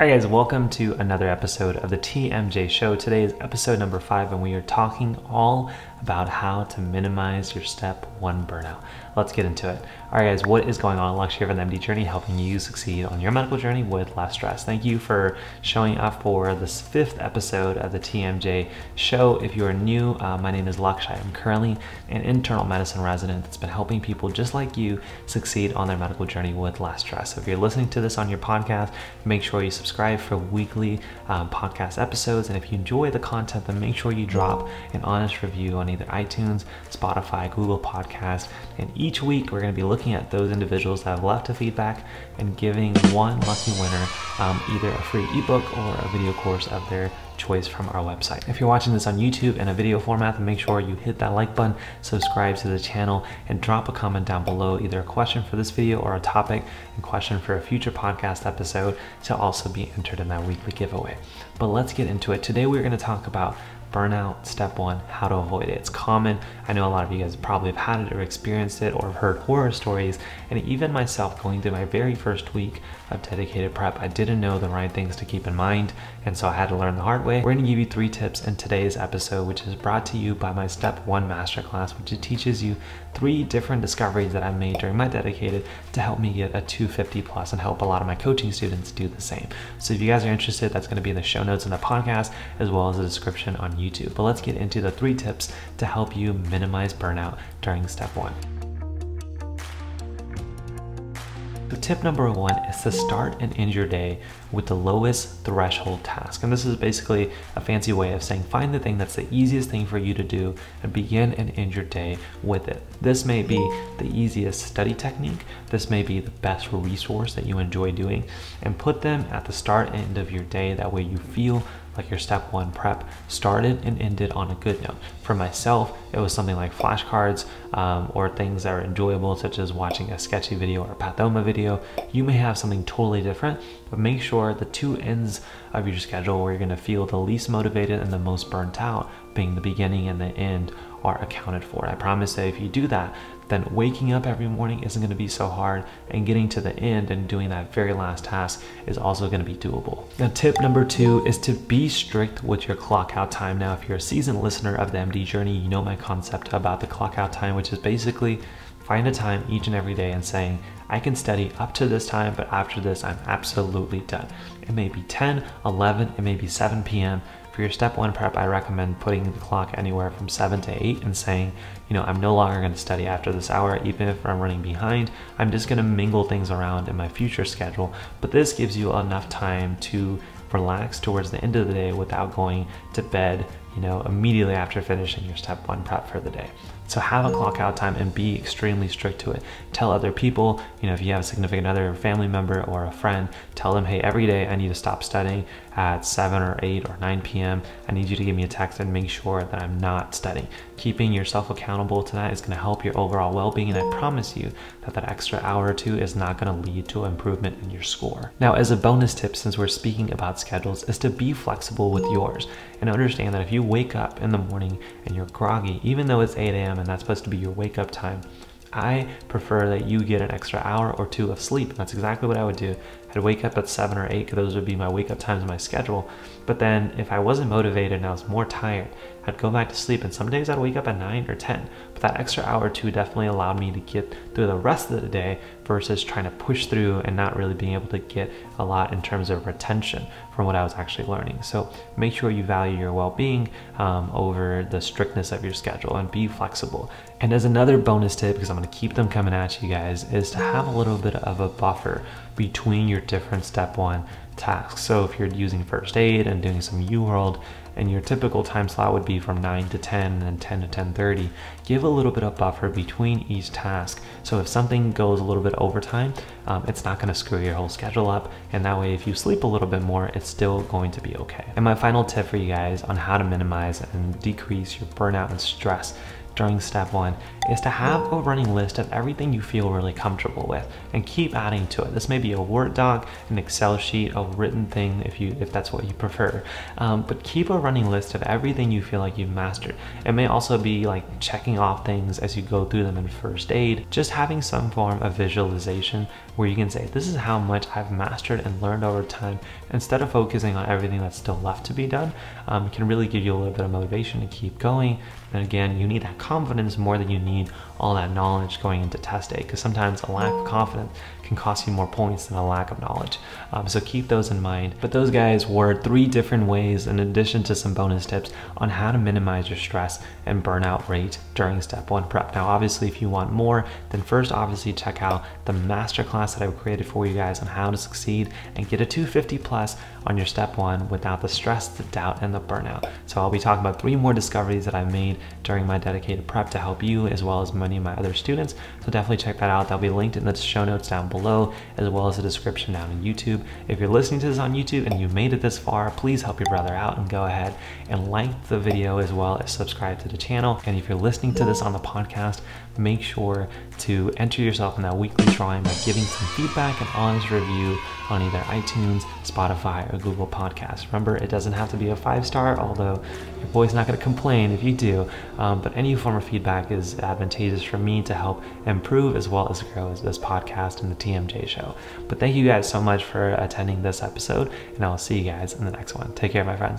Alright guys, welcome to another episode of the TMJ Show. Today is episode number five and we are talking all about how to minimize your step one burnout. Let's get into it. All right, guys, what is going on? Lakshay here from the MD Journey, helping you succeed on your medical journey with less stress. Thank you for showing up for this fifth episode of the TMJ show. If you are new, uh, my name is Lakshay. I'm currently an internal medicine resident that's been helping people just like you succeed on their medical journey with less stress. So if you're listening to this on your podcast, make sure you subscribe for weekly um, podcast episodes. And if you enjoy the content, then make sure you drop an honest review on either iTunes, Spotify, Google Podcast. And each week we're going to be looking at those individuals that have left a feedback and giving one lucky winner um, either a free ebook or a video course of their choice from our website. If you're watching this on YouTube in a video format, then make sure you hit that like button, subscribe to the channel, and drop a comment down below, either a question for this video or a topic and question for a future podcast episode to also be entered in that weekly giveaway. But let's get into it. Today we're going to talk about burnout step one how to avoid it. It's common. I know a lot of you guys probably have had it or experienced it or have heard horror stories. And even myself going through my very first week of dedicated prep i didn't know the right things to keep in mind. And so i had to learn the hard way. We're going to give you three tips in today's episode which is brought to you by my step one masterclass which teaches you three different discoveries that i made during my dedicated to help me get a 250 plus and help a lot of my coaching students do the same. So if you guys are interested that's going to be in the show notes in the podcast as well as the description on YouTube. But let's get into the three tips to help you minimize burnout during step one. So tip number one is to start and end your day with the lowest threshold task. And this is basically a fancy way of saying find the thing that's the easiest thing for you to do and begin and end your day with it. This may be the easiest study technique. This may be the best resource that you enjoy doing and put them at the start and end of your day. That way you feel like your step one prep started and ended on a good note. For myself, it was something like flashcards um, or things that are enjoyable, such as watching a sketchy video or a pathoma video. You may have something totally different, but make sure the two ends of your schedule where you're gonna feel the least motivated and the most burnt out, being the beginning and the end, are accounted for. I promise that if you do that, then waking up every morning isn't going to be so hard and getting to the end and doing that very last task is also going to be doable. Now tip number two is to be strict with your clock out time. Now if you're a seasoned listener of the MD journey, you know my concept about the clock out time, which is basically find a time each and every day and saying, I can study up to this time, but after this, I'm absolutely done. It may be 10, 11, it may be 7 p.m., for your step one prep, I recommend putting the clock anywhere from seven to eight and saying, you know, I'm no longer going to study after this hour, even if I'm running behind. I'm just going to mingle things around in my future schedule. But this gives you enough time to relax towards the end of the day without going to bed, you know, immediately after finishing your step one prep for the day. So have a clock out time and be extremely strict to it. Tell other people, you know, if you have a significant other, family member, or a friend, tell them, hey, every day I need to stop studying at 7 or 8 or 9 p.m. I need you to give me a text and make sure that I'm not studying. Keeping yourself accountable to that is going to help your overall well being, and I promise you that that extra hour or two is not going to lead to improvement in your score. Now, as a bonus tip, since we're speaking about schedules, is to be flexible with yours and understand that if you wake up in the morning and you're groggy, even though it's 8 a.m., and that's supposed to be your wake up time. I prefer that you get an extra hour or two of sleep. That's exactly what I would do. I'd wake up at seven or eight because those would be my wake up times in my schedule. But then if I wasn't motivated and I was more tired, I'd go back to sleep. And some days I'd wake up at nine or 10. But that extra hour or two definitely allowed me to get through the rest of the day versus trying to push through and not really being able to get a lot in terms of retention from what I was actually learning. So make sure you value your well being um, over the strictness of your schedule and be flexible. And as another bonus tip, because I'm going to keep them coming at you guys, is to have a little bit of a buffer between your different step one tasks. So if you're using first aid and doing some UWorld and your typical time slot would be from 9 to 10 and 10 to 10.30, give a little bit of buffer between each task. So if something goes a little bit overtime, um, it's not gonna screw your whole schedule up. And that way, if you sleep a little bit more, it's still going to be okay. And my final tip for you guys on how to minimize and decrease your burnout and stress during step one is to have a running list of everything you feel really comfortable with and keep adding to it. This may be a Word doc, an Excel sheet, a written thing if you if that's what you prefer. Um, but keep a running list of everything you feel like you've mastered. It may also be like checking off things as you go through them in first aid, just having some form of visualization where you can say, This is how much I've mastered and learned over time. Instead of focusing on everything that's still left to be done, um, can really give you a little bit of motivation to keep going. And again, you need that confidence more than you need all that knowledge going into test day because sometimes a lack of confidence can cost you more points than a lack of knowledge. Um, so keep those in mind. But those guys were three different ways, in addition to some bonus tips, on how to minimize your stress and burnout rate during step one prep. Now, obviously, if you want more, then first, obviously, check out the masterclass that I've created for you guys on how to succeed and get a 250 plus on your step one without the stress, the doubt, and the burnout. So I'll be talking about three more discoveries that I've made during my dedicated prep to help you as well as many of my other students. So definitely check that out. That'll be linked in the show notes down below as well as the description down in YouTube. If you're listening to this on YouTube and you made it this far, please help your brother out and go ahead and like the video as well as subscribe to the channel. And if you're listening to this on the podcast, make sure to enter yourself in that weekly drawing by giving some feedback and honest review on either iTunes, Spotify, or Google Podcasts. Remember, it doesn't have to be a five star, although your boy's not going to complain if you do. Um, but any form of feedback is advantageous for me to help improve as well as grow this podcast and the TMJ show. But thank you guys so much for attending this episode, and I'll see you guys in the next one. Take care, my friends.